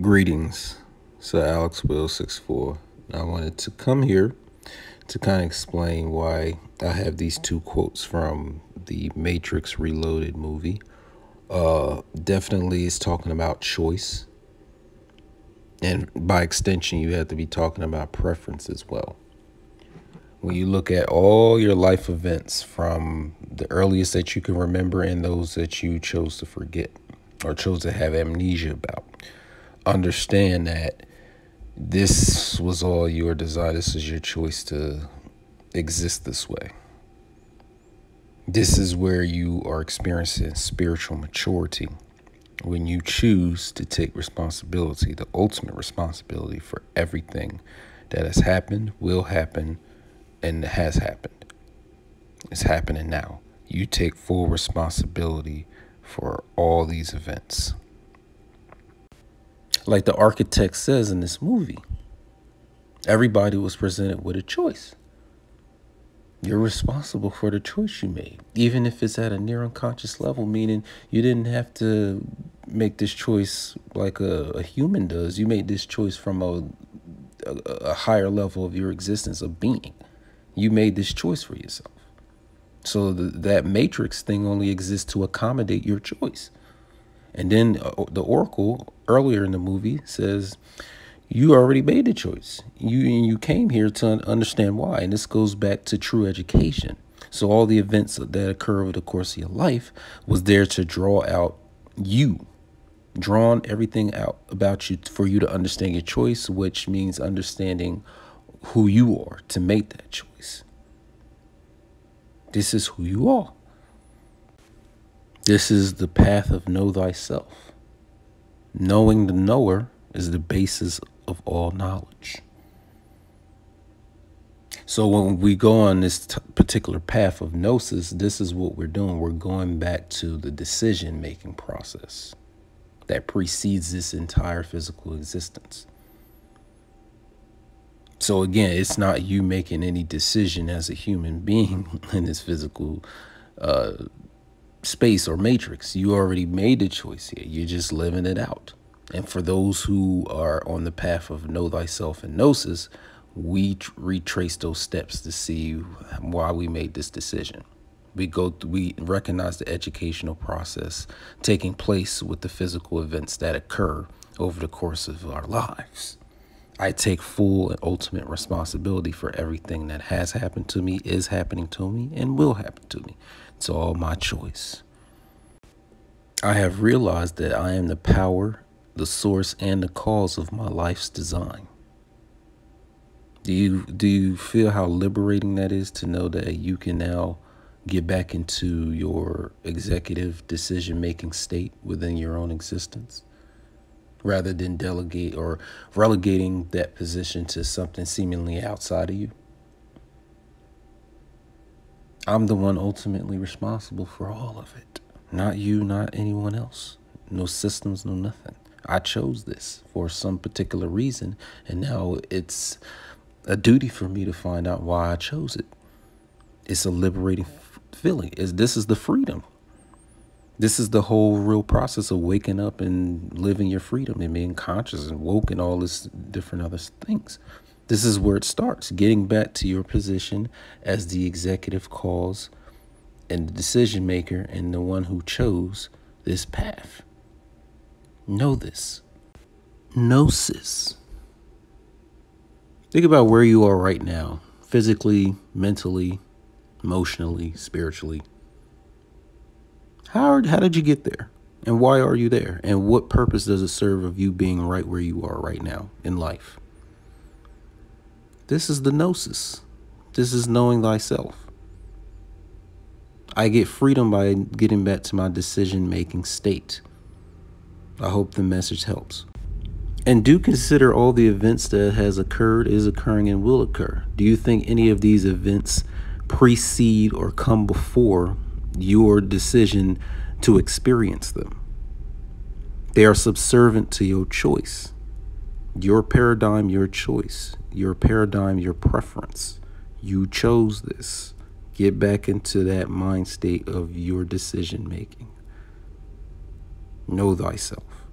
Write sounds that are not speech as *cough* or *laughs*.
Greetings, Sir Alex Will 64. I wanted to come here to kind of explain why I have these two quotes from the Matrix Reloaded movie. Uh, definitely is talking about choice. And by extension, you have to be talking about preference as well. When you look at all your life events from the earliest that you can remember and those that you chose to forget or chose to have amnesia about understand that this was all your desire. This is your choice to exist this way. This is where you are experiencing spiritual maturity when you choose to take responsibility, the ultimate responsibility for everything that has happened, will happen, and has happened. It's happening now. You take full responsibility for all these events like the architect says in this movie. Everybody was presented with a choice. You're responsible for the choice you made, even if it's at a near unconscious level, meaning you didn't have to make this choice like a, a human does. You made this choice from a, a, a higher level of your existence of being. You made this choice for yourself. So that matrix thing only exists to accommodate your choice. And then uh, the oracle earlier in the movie says, you already made the choice. You you came here to understand why, and this goes back to true education. So all the events that occur over the course of your life was there to draw out you, drawn everything out about you for you to understand your choice, which means understanding who you are to make that choice. This is who you are. This is the path of know thyself. Knowing the knower is the basis of all knowledge. So when we go on this particular path of gnosis, this is what we're doing. We're going back to the decision making process that precedes this entire physical existence. So again, it's not you making any decision as a human being *laughs* in this physical uh, space or matrix. You already made the choice here. You're just living it out. And for those who are on the path of know thyself and gnosis, we retrace those steps to see why we made this decision. We go through, we recognize the educational process taking place with the physical events that occur over the course of our lives. I take full and ultimate responsibility for everything that has happened to me, is happening to me, and will happen to me. It's all my choice. I have realized that I am the power, the source, and the cause of my life's design. Do you do you feel how liberating that is to know that you can now get back into your executive decision making state within your own existence? Rather than delegate or relegating that position to something seemingly outside of you. I'm the one ultimately responsible for all of it. Not you, not anyone else. No systems, no nothing. I chose this for some particular reason, and now it's a duty for me to find out why I chose it. It's a liberating feeling. Is this is the freedom this is the whole real process of waking up and living your freedom and being conscious and woke and all this different other things. This is where it starts, getting back to your position as the executive cause and the decision maker and the one who chose this path. Know this. Gnosis. Think about where you are right now, physically, mentally, emotionally, spiritually. How, how did you get there? And why are you there? And what purpose does it serve of you being right where you are right now in life? This is the gnosis. This is knowing thyself. I get freedom by getting back to my decision making state. I hope the message helps. And do consider all the events that has occurred, is occurring, and will occur. Do you think any of these events precede or come before your decision to experience them. They are subservient to your choice. Your paradigm, your choice. Your paradigm, your preference. You chose this. Get back into that mind state of your decision making. Know thyself.